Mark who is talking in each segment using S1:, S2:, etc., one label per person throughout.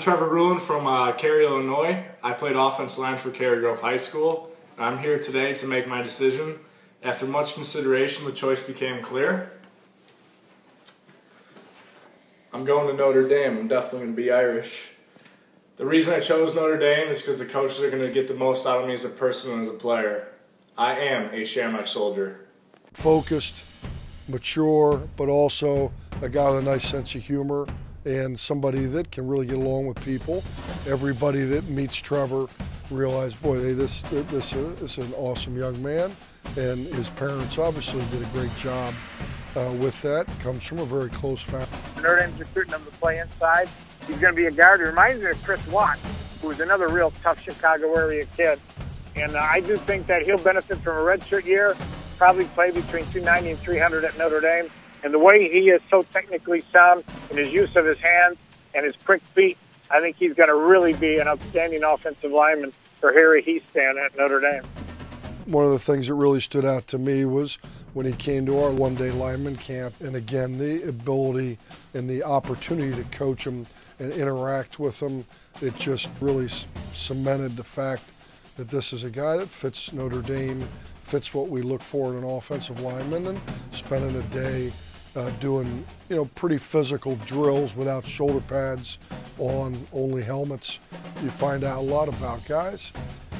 S1: Trevor Ruhland from uh, Cary, Illinois. I played offensive line for Cary Grove High School. I'm here today to make my decision. After much consideration, the choice became clear. I'm going to Notre Dame. I'm definitely going to be Irish. The reason I chose Notre Dame is because the coaches are going to get the most out of me as a person and as a player. I am a Shamrock soldier.
S2: Focused, mature, but also a guy with a nice sense of humor and somebody that can really get along with people. Everybody that meets Trevor realize, boy, they, this, this, is an awesome young man, and his parents obviously did a great job uh, with that. Comes from a very close family.
S3: Notre Dame's recruiting him to play inside. He's going to be a guard. He reminds me of Chris Watt, who was another real tough Chicago area kid. And uh, I do think that he'll benefit from a redshirt year, probably play between 290 and 300 at Notre Dame. And the way he is so technically sound in his use of his hands and his quick feet, I think he's going to really be an outstanding offensive lineman for Harry Hiestand at Notre Dame.
S2: One of the things that really stood out to me was when he came to our one-day lineman camp, and again, the ability and the opportunity to coach him and interact with him, it just really cemented the fact that this is a guy that fits Notre Dame, fits what we look for in an offensive lineman, and spending a day uh, doing you know pretty physical drills without shoulder pads on, only helmets. You find out a lot about guys.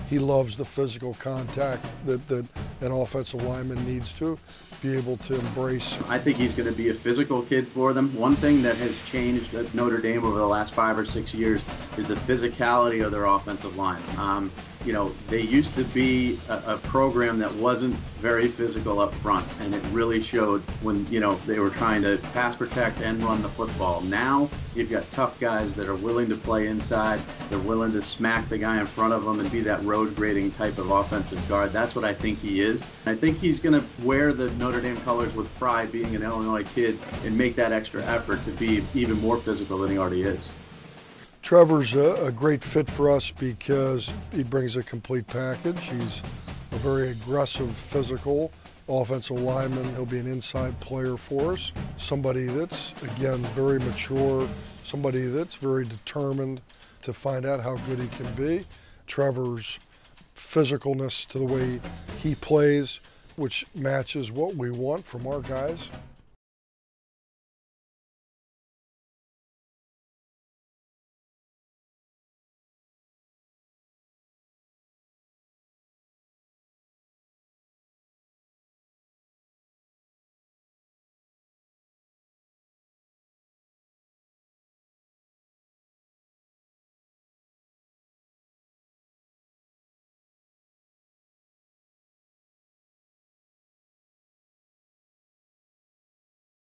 S2: He loves the physical contact that, that an offensive lineman needs to be able to embrace.
S4: I think he's going to be a physical kid for them. One thing that has changed at Notre Dame over the last five or six years is the physicality of their offensive line. Um, you know, they used to be a, a, program that wasn't very physical up front, and it really showed when, you know, they were trying to pass protect and run the football. Now, you've got tough guys that are willing to play inside, they're willing to smack the guy in front of them and be that road grading type of offensive guard. That's what I think he is. I think he's going to wear the Notre Dame colors with pride being an Illinois kid and make that extra effort to be even more physical than he already is.
S2: Trevor's a, a, great fit for us because he brings a complete package. He's a very aggressive, physical offensive lineman. He'll be an inside player for us. Somebody that's, again, very mature, somebody that's very determined to find out how good he can be. Trevor's physicalness to the way he plays, which matches what we want from our guys.